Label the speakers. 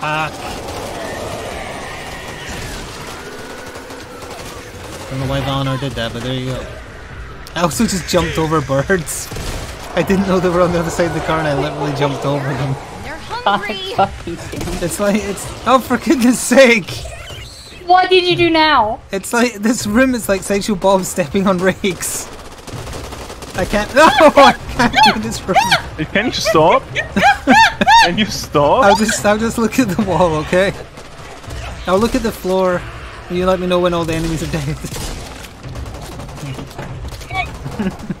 Speaker 1: Fuck. Don't know why Valinor did that, but there you go. I also just jumped over birds. I didn't know they were on the other side of the car and I literally jumped over them.
Speaker 2: They're
Speaker 3: God
Speaker 2: hungry.
Speaker 1: It's like, it's, oh for goodness sake!
Speaker 3: What did you do now?
Speaker 1: It's like, this room is like Sideshow Bob stepping on rakes. I can't, no! I can't do this room.
Speaker 4: Hey, Can you stop? Can you stop?
Speaker 1: I'll just, I'll just look at the wall, okay? I'll look at the floor. And you let me know when all the enemies are dead.